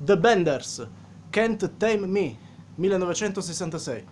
The Benders, Can't Tame Me, 1966.